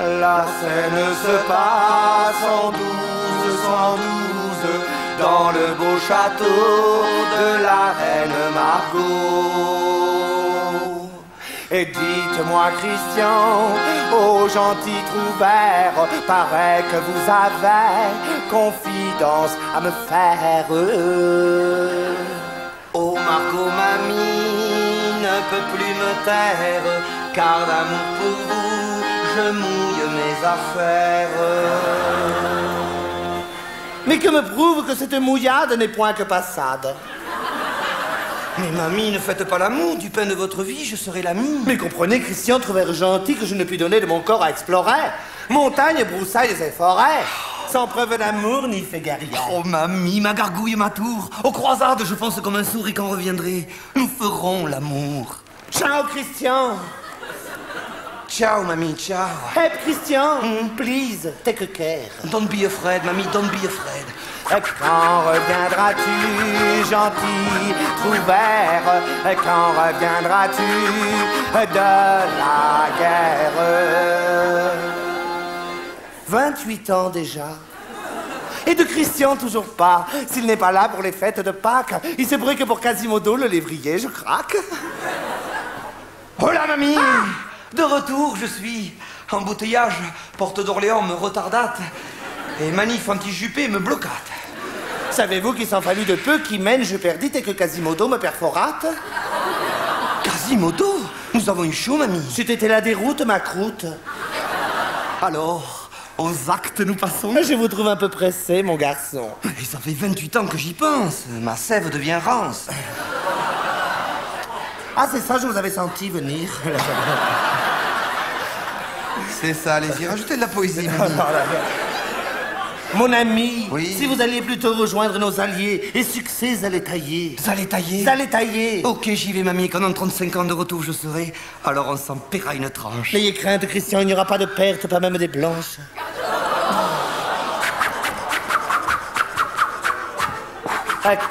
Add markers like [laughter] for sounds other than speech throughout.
La scène se passe en douze, cent douze, dans le beau château de la reine Margot. Et dites-moi, Christian, ô gentil trouvère, paraît que vous avez confidence à me faire. Oh Margot, mamie, ne peut plus me taire, car d'amour pour vous, je mouille mes affaires. Mais que me prouve que cette mouillade n'est point que passade? Mais mamie, ne faites pas l'amour, du pain de votre vie, je serai l'ami. Mais comprenez, Christian trouvait gentil que je ne puis donner de mon corps à explorer. Montagne, broussailles et forêts. Sans preuve d'amour ni fait guerrier. Oh, mamie, ma gargouille, ma tour. Aux croisades, je pense comme un sourd et quand reviendrai, nous ferons l'amour. Ciao, Christian. Ciao, mamie, ciao. Hey, Christian, please, take care. Don't be afraid, mamie, don't be afraid. Quand reviendras-tu, gentil trouvère Quand reviendras-tu de la guerre? 28 ans déjà. Et de Christian toujours pas. S'il n'est pas là pour les fêtes de Pâques, il se pourrait que pour Quasimodo, le lévrier, je craque. Là, mamie De retour, je suis. Embouteillage, porte d'Orléans me retardate. Et manif anti-jupé me blocate. Savez-vous qu'il s'en fallut de peu qui mène je perdite et que Quasimodo me perforate Quasimodo Nous avons eu chaud, mamie. C'était la déroute, ma croûte. Alors, aux actes nous passons Je vous trouve un peu pressé, mon garçon. Et ça fait 28 ans que j'y pense. Ma sève devient rance. Ah, c'est ça, je vous avais senti venir. [laughs] C'est ça, allez-y, rajoutez de la poésie, [laughs] mamie. Mon ami, Oui. si vous alliez plutôt rejoindre nos alliés, et succès allez tailler. Vous allez tailler Vous allez tailler. Ok, j'y vais, mamie, quand dans 35 ans de retour je serai, alors on s'en paiera une tranche. N'ayez crainte, Christian, il n'y aura pas de perte, pas même des blanches.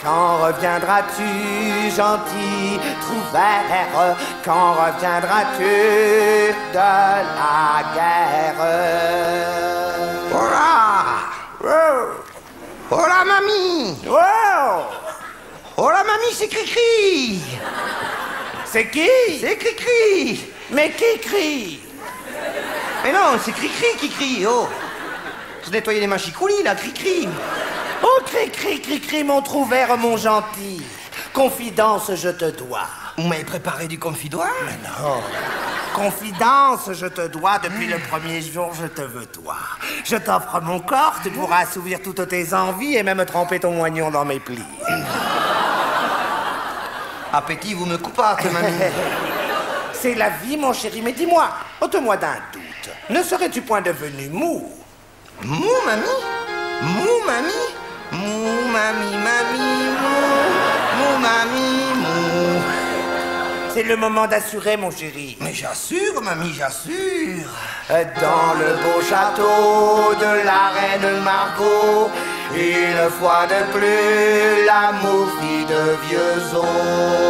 Quand reviendras-tu, gentil? Trouvère Quand reviendras-tu de la guerre. Hola. Hola, mamie Wow. Hola, mamie, c'est Cricri. C'est qui? C'est Cricri. Mais qui crie? Mais non, c'est Cricri qui crie, oh. Je nettoyais les machicoulis, là, Cricri. Oh, cri, cri, cri, cri, mon trouvère, mon gentil. Confidence, je te dois. Vous m'avez préparé du confidoire Non. Confidence, je te dois depuis le premier jour, je te veux toi. Je t'offre mon corps, tu pourras assouvir toutes tes envies et même tremper ton moignon dans mes plis. [laughs] Appétit, vous me coupâtes, mamie [laughs] C'est la vie, mon chéri, mais dis-moi, ôte-moi d'un doute. Ne serais-tu point devenu mou? Mou, mamie? Mou, mamie? Mou, mamie, mamie, C'est le moment d'assurer, mon chéri. Mais j'assure, mamie, j'assure Dans le beau château de la reine Margot, une fois de plus, l'amour fit de vieux os.